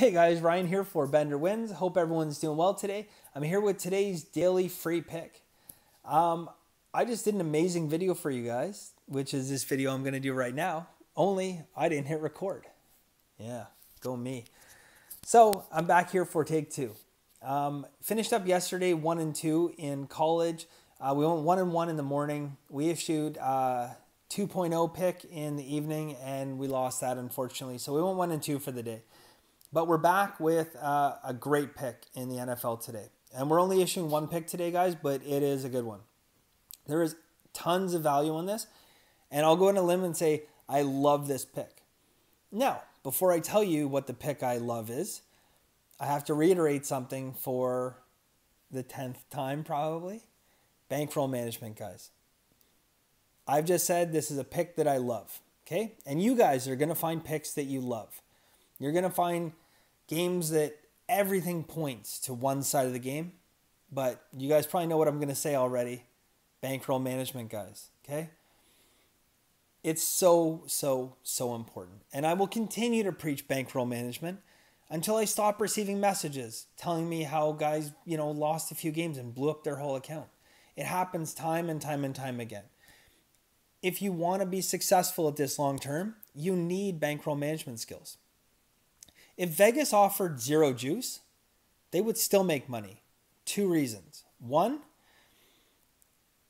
Hey guys, Ryan here for Bender Wins. Hope everyone's doing well today. I'm here with today's daily free pick. Um, I just did an amazing video for you guys, which is this video I'm going to do right now. Only I didn't hit record. Yeah, go me. So I'm back here for take two. Um, finished up yesterday, one and two in college. Uh, we went one and one in the morning. We issued uh, 2.0 pick in the evening, and we lost that unfortunately. So we went one and two for the day. But we're back with uh, a great pick in the NFL today. And we're only issuing one pick today, guys, but it is a good one. There is tons of value in this. And I'll go on a limb and say, I love this pick. Now, before I tell you what the pick I love is, I have to reiterate something for the 10th time, probably. Bankroll management, guys. I've just said this is a pick that I love, okay? And you guys are going to find picks that you love. You're going to find games that everything points to one side of the game, but you guys probably know what I'm going to say already. Bankroll management, guys, okay? It's so, so, so important. And I will continue to preach bankroll management until I stop receiving messages telling me how guys, you know, lost a few games and blew up their whole account. It happens time and time and time again. If you want to be successful at this long term, you need bankroll management skills. If Vegas offered zero juice, they would still make money. Two reasons. One,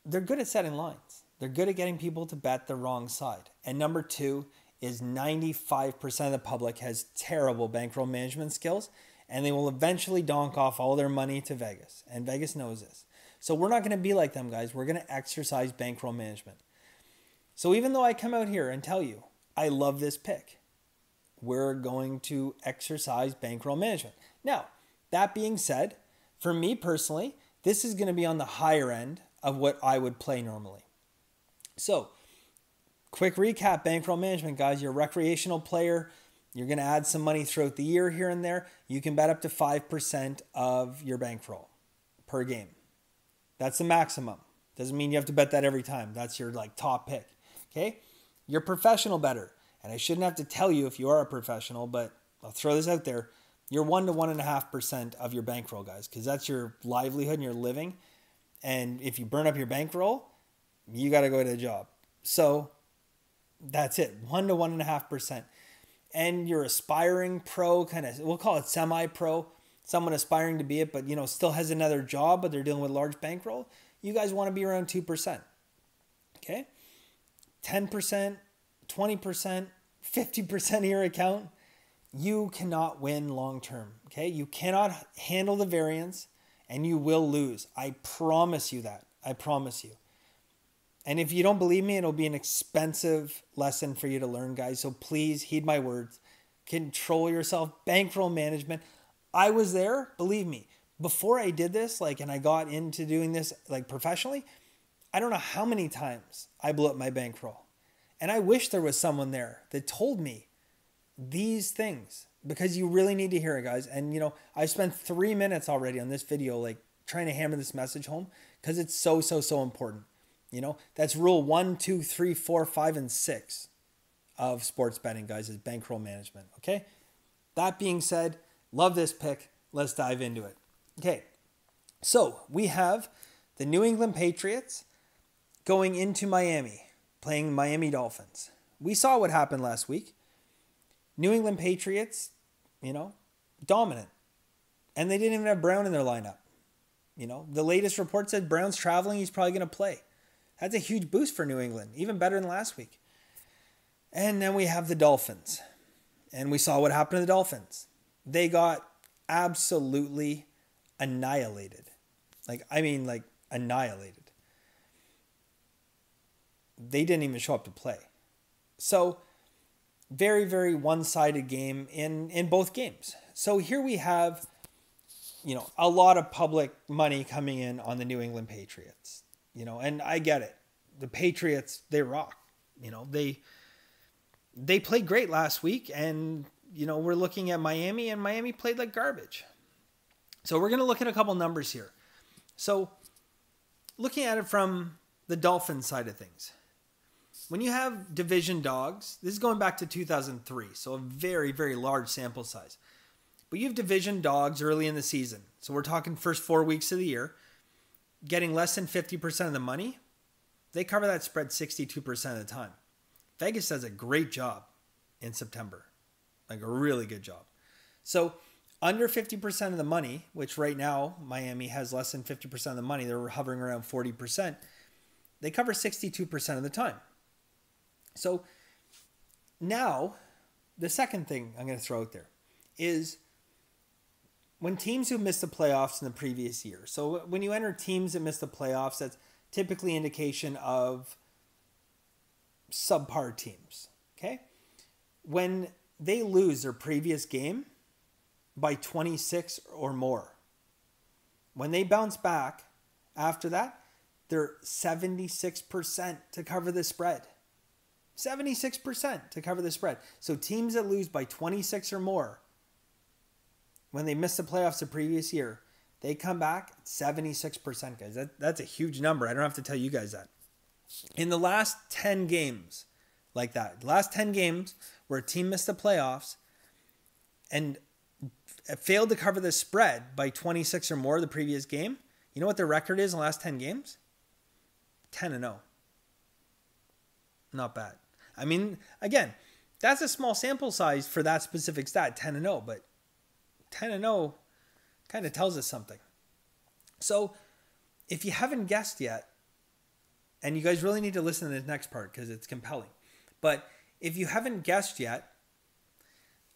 they're good at setting lines. They're good at getting people to bet the wrong side. And number two is 95% of the public has terrible bankroll management skills and they will eventually donk off all their money to Vegas. And Vegas knows this. So we're not going to be like them, guys. We're going to exercise bankroll management. So even though I come out here and tell you, I love this pick, we're going to exercise bankroll management. Now, that being said, for me personally, this is going to be on the higher end of what I would play normally. So, quick recap bankroll management, guys. You're a recreational player. You're going to add some money throughout the year here and there. You can bet up to 5% of your bankroll per game. That's the maximum. Doesn't mean you have to bet that every time. That's your like top pick. Okay? You're professional better. And I shouldn't have to tell you if you are a professional, but I'll throw this out there. You're one to one and a half percent of your bankroll, guys, because that's your livelihood and your living. And if you burn up your bankroll, you got to go to a job. So that's it, one to one and a half percent. And you're aspiring pro, kind of, we'll call it semi pro, someone aspiring to be it, but you know, still has another job, but they're dealing with large bankroll. You guys want to be around 2%. Okay? 10%, 20%, 50% of your account, you cannot win long term. Okay? You cannot handle the variance and you will lose. I promise you that. I promise you. And if you don't believe me, it'll be an expensive lesson for you to learn, guys. So please heed my words. Control yourself. Bankroll management. I was there, believe me. Before I did this, like, and I got into doing this like professionally, I don't know how many times I blew up my bankroll. And I wish there was someone there that told me these things because you really need to hear it, guys. And you know, I spent three minutes already on this video, like trying to hammer this message home because it's so, so, so important. You know, that's rule one, two, three, four, five, and six of sports betting, guys, is bankroll management. Okay. That being said, love this pick. Let's dive into it. Okay. So we have the New England Patriots going into Miami, playing Miami Dolphins. We saw what happened last week. New England Patriots, you know, dominant. And they didn't even have Brown in their lineup. You know, the latest report said Brown's traveling, he's probably going to play. That's a huge boost for New England, even better than last week. And then we have the Dolphins. And we saw what happened to the Dolphins. They got absolutely annihilated. Like, I mean, like, annihilated. They didn't even show up to play. So, very, very one sided game in, in both games. So, here we have, you know, a lot of public money coming in on the New England Patriots. You know, and I get it. The Patriots, they rock. You know, they they played great last week and you know, we're looking at Miami and Miami played like garbage. So we're going to look at a couple numbers here. So looking at it from the Dolphin side of things. When you have division dogs, this is going back to 2003, so a very, very large sample size. But you have division dogs early in the season. So we're talking first four weeks of the year, getting less than 50% of the money. They cover that spread 62% of the time. Vegas does a great job in September, like a really good job. So under 50% of the money, which right now Miami has less than 50% of the money, they're hovering around 40%, they cover 62% of the time. So now, the second thing I'm going to throw out there is when teams who missed the playoffs in the previous year. So when you enter teams that missed the playoffs, that's typically indication of subpar teams. Okay? When they lose their previous game by 26 or more, when they bounce back after that, they're 76% to cover the spread. 76% to cover the spread. So teams that lose by 26 or more when they miss the playoffs the previous year, they come back 76%, guys. That, that's a huge number. I don't have to tell you guys that. In the last 10 games, like that, the last 10 games where a team missed the playoffs and failed to cover the spread by 26 or more the previous game, you know what their record is in the last 10 games? 10 and 0. Not bad. I mean, again, that's a small sample size for that specific stat, 10 and 0, but 10 and 0 kind of tells us something. So, if you haven't guessed yet, and you guys really need to listen to this next part because it's compelling. But if you haven't guessed yet,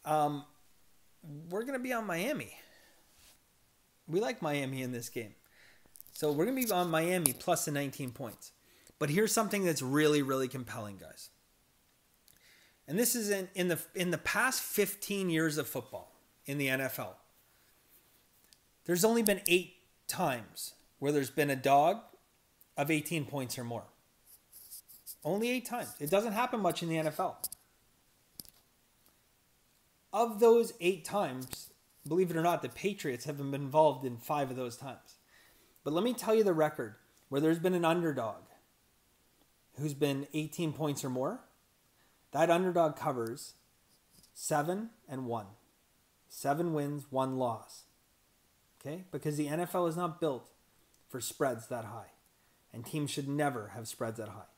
um, we're going to be on Miami. We like Miami in this game. So we're going to be on Miami plus the 19 points. But here's something that's really, really compelling, guys. And this is in, in the in the past 15 years of football in the NFL. There's only been eight times where there's been a dog of 18 points or more. Only eight times. It doesn't happen much in the NFL. Of those eight times, believe it or not, the Patriots have been involved in five of those times. But let me tell you the record where there's been an underdog who's been 18 points or more, that underdog covers seven and one. Seven wins, one loss. Okay? Because the NFL is not built for spreads that high. And teams should never have spreads that high.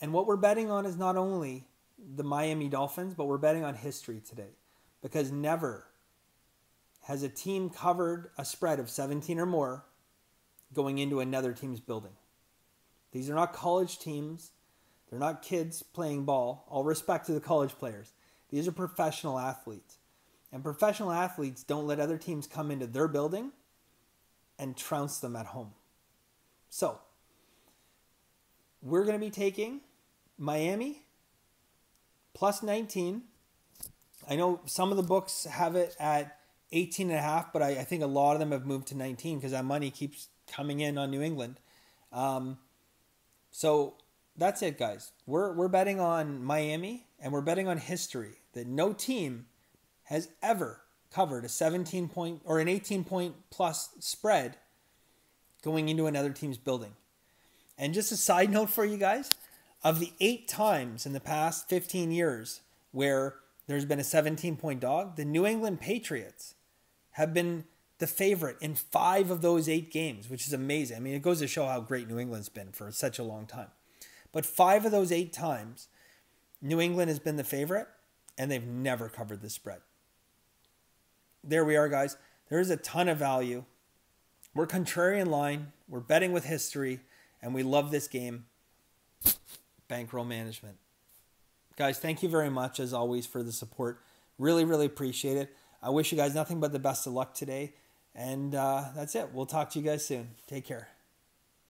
And what we're betting on is not only the Miami Dolphins, but we're betting on history today. Because never has a team covered a spread of 17 or more going into another team's building. These are not college teams. They're not kids playing ball. All respect to the college players. These are professional athletes. And professional athletes don't let other teams come into their building and trounce them at home. So, we're going to be taking Miami plus 19. I know some of the books have it at 18 and a half, but I, I think a lot of them have moved to 19 because that money keeps coming in on New England. Um, so that's it, guys. We're, we're betting on Miami and we're betting on history that no team has ever covered a 17 point or an 18 point plus spread going into another team's building. And just a side note for you guys of the eight times in the past 15 years where there's been a 17 point dog, the New England Patriots have been the favorite in five of those eight games, which is amazing. I mean, it goes to show how great New England's been for such a long time. But five of those eight times, New England has been the favorite, and they've never covered the spread. There we are, guys. There is a ton of value. We're contrarian line, we're betting with history, and we love this game. Bankroll management. Guys, thank you very much, as always, for the support. Really, really appreciate it. I wish you guys nothing but the best of luck today. And uh, that's it. We'll talk to you guys soon. Take care.